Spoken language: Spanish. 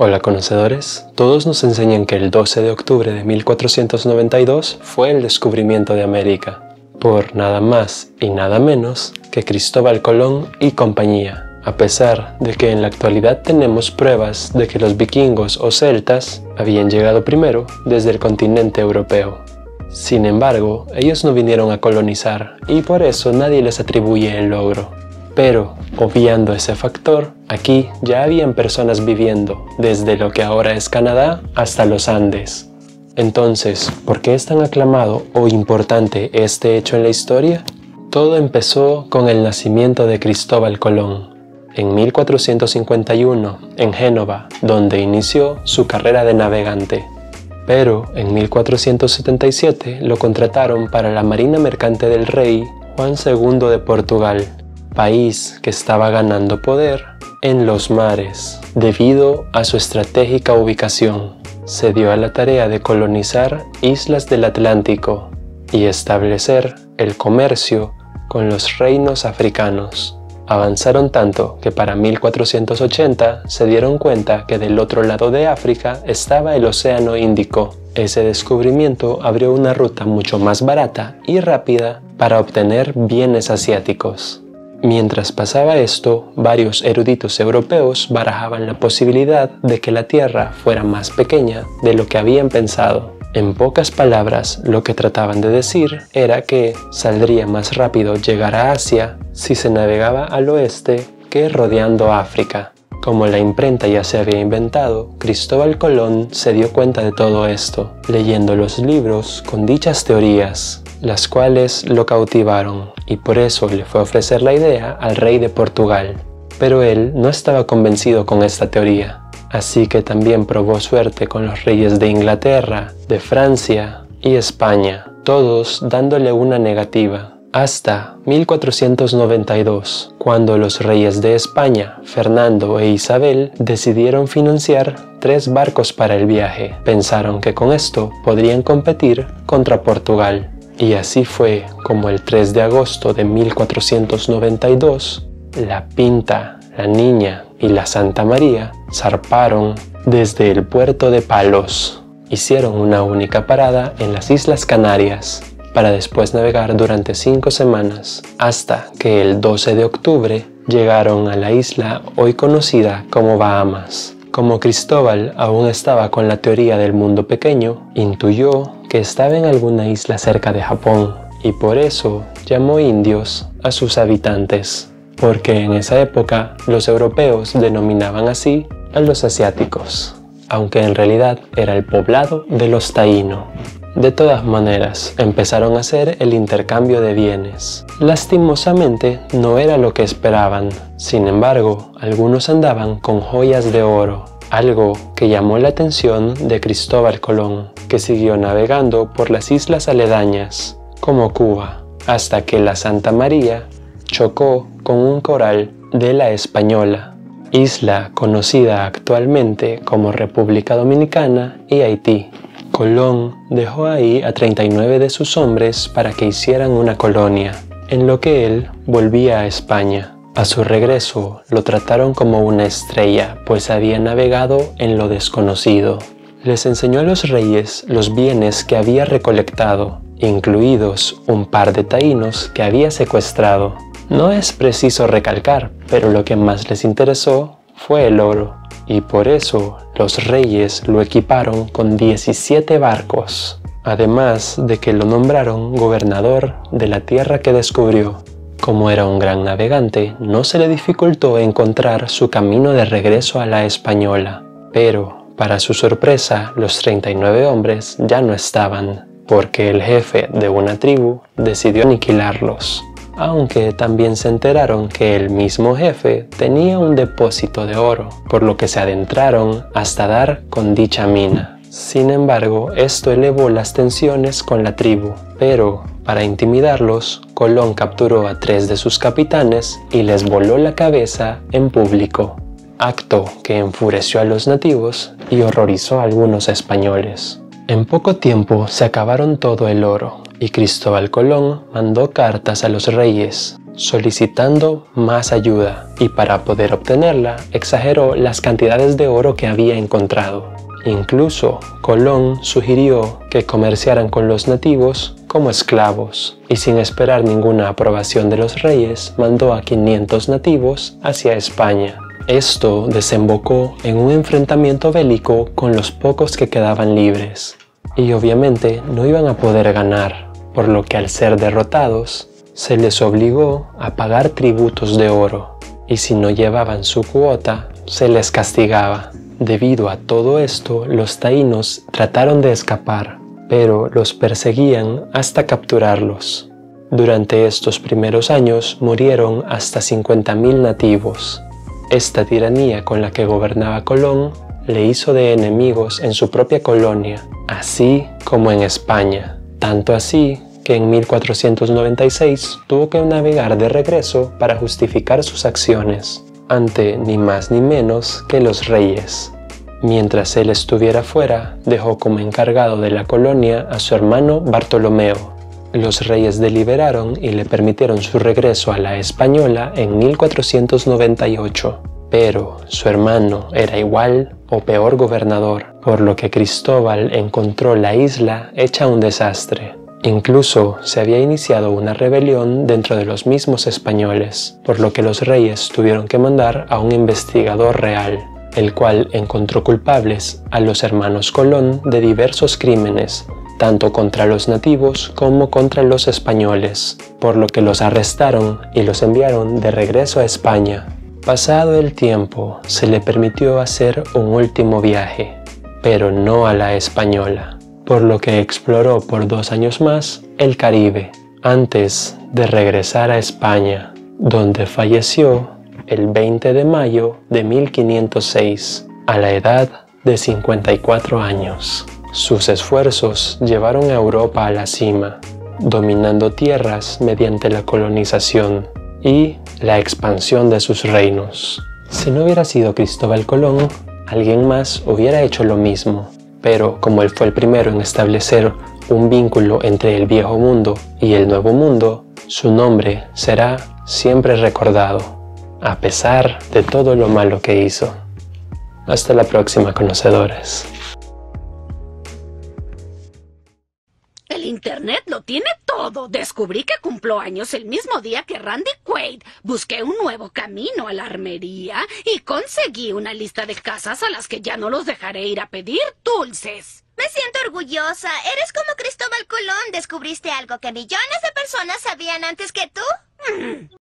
Hola conocedores, todos nos enseñan que el 12 de octubre de 1492 fue el descubrimiento de América, por nada más y nada menos que Cristóbal Colón y compañía, a pesar de que en la actualidad tenemos pruebas de que los vikingos o celtas habían llegado primero desde el continente europeo. Sin embargo, ellos no vinieron a colonizar y por eso nadie les atribuye el logro. Pero, obviando ese factor, aquí ya habían personas viviendo desde lo que ahora es Canadá hasta los Andes. Entonces, ¿por qué es tan aclamado o importante este hecho en la historia? Todo empezó con el nacimiento de Cristóbal Colón, en 1451 en Génova, donde inició su carrera de navegante. Pero en 1477 lo contrataron para la Marina Mercante del Rey Juan II de Portugal país que estaba ganando poder en los mares debido a su estratégica ubicación. Se dio a la tarea de colonizar islas del Atlántico y establecer el comercio con los reinos africanos. Avanzaron tanto que para 1480 se dieron cuenta que del otro lado de África estaba el Océano Índico. Ese descubrimiento abrió una ruta mucho más barata y rápida para obtener bienes asiáticos. Mientras pasaba esto, varios eruditos europeos barajaban la posibilidad de que la Tierra fuera más pequeña de lo que habían pensado. En pocas palabras, lo que trataban de decir era que saldría más rápido llegar a Asia si se navegaba al oeste que rodeando África. Como la imprenta ya se había inventado, Cristóbal Colón se dio cuenta de todo esto, leyendo los libros con dichas teorías las cuales lo cautivaron y por eso le fue a ofrecer la idea al rey de Portugal. Pero él no estaba convencido con esta teoría, así que también probó suerte con los reyes de Inglaterra, de Francia y España, todos dándole una negativa, hasta 1492, cuando los reyes de España, Fernando e Isabel, decidieron financiar tres barcos para el viaje. Pensaron que con esto podrían competir contra Portugal. Y así fue como el 3 de agosto de 1492, la Pinta, la Niña y la Santa María zarparon desde el puerto de Palos. Hicieron una única parada en las Islas Canarias para después navegar durante cinco semanas hasta que el 12 de octubre llegaron a la isla hoy conocida como Bahamas. Como Cristóbal aún estaba con la teoría del mundo pequeño, intuyó que estaba en alguna isla cerca de Japón y por eso llamó indios a sus habitantes, porque en esa época los europeos denominaban así a los asiáticos, aunque en realidad era el poblado de los taíno. De todas maneras, empezaron a hacer el intercambio de bienes. Lastimosamente, no era lo que esperaban. Sin embargo, algunos andaban con joyas de oro, algo que llamó la atención de Cristóbal Colón, que siguió navegando por las islas aledañas, como Cuba, hasta que la Santa María chocó con un coral de la Española, isla conocida actualmente como República Dominicana y Haití. Colón dejó ahí a 39 de sus hombres para que hicieran una colonia, en lo que él volvía a España. A su regreso lo trataron como una estrella, pues había navegado en lo desconocido. Les enseñó a los reyes los bienes que había recolectado, incluidos un par de taínos que había secuestrado. No es preciso recalcar, pero lo que más les interesó fue el oro y por eso los reyes lo equiparon con 17 barcos, además de que lo nombraron gobernador de la tierra que descubrió. Como era un gran navegante, no se le dificultó encontrar su camino de regreso a la española, pero para su sorpresa los 39 hombres ya no estaban, porque el jefe de una tribu decidió aniquilarlos aunque también se enteraron que el mismo jefe tenía un depósito de oro, por lo que se adentraron hasta dar con dicha mina. Sin embargo, esto elevó las tensiones con la tribu, pero para intimidarlos, Colón capturó a tres de sus capitanes y les voló la cabeza en público, acto que enfureció a los nativos y horrorizó a algunos españoles. En poco tiempo se acabaron todo el oro, y Cristóbal Colón mandó cartas a los reyes, solicitando más ayuda y para poder obtenerla exageró las cantidades de oro que había encontrado. Incluso Colón sugirió que comerciaran con los nativos como esclavos y sin esperar ninguna aprobación de los reyes mandó a 500 nativos hacia España. Esto desembocó en un enfrentamiento bélico con los pocos que quedaban libres y obviamente no iban a poder ganar, por lo que al ser derrotados se les obligó a pagar tributos de oro y si no llevaban su cuota se les castigaba. Debido a todo esto, los taínos trataron de escapar, pero los perseguían hasta capturarlos. Durante estos primeros años murieron hasta 50.000 nativos. Esta tiranía con la que gobernaba Colón le hizo de enemigos en su propia colonia, así como en España. Tanto así que en 1496 tuvo que navegar de regreso para justificar sus acciones ante ni más ni menos que los reyes. Mientras él estuviera fuera, dejó como encargado de la colonia a su hermano Bartolomeo. Los reyes deliberaron y le permitieron su regreso a la española en 1498, pero su hermano era igual o peor gobernador, por lo que Cristóbal encontró la isla hecha un desastre. Incluso se había iniciado una rebelión dentro de los mismos españoles, por lo que los reyes tuvieron que mandar a un investigador real, el cual encontró culpables a los hermanos Colón de diversos crímenes, tanto contra los nativos como contra los españoles, por lo que los arrestaron y los enviaron de regreso a España. Pasado el tiempo, se le permitió hacer un último viaje, pero no a la española por lo que exploró por dos años más el Caribe, antes de regresar a España, donde falleció el 20 de mayo de 1506, a la edad de 54 años. Sus esfuerzos llevaron a Europa a la cima, dominando tierras mediante la colonización y la expansión de sus reinos. Si no hubiera sido Cristóbal Colón, alguien más hubiera hecho lo mismo, pero como él fue el primero en establecer un vínculo entre el viejo mundo y el nuevo mundo, su nombre será siempre recordado, a pesar de todo lo malo que hizo. Hasta la próxima, conocedores. Internet lo tiene todo. Descubrí que cumplo años el mismo día que Randy Quaid. Busqué un nuevo camino a la armería y conseguí una lista de casas a las que ya no los dejaré ir a pedir dulces. Me siento orgullosa. Eres como Cristóbal Colón. Descubriste algo que millones de personas sabían antes que tú. Mm.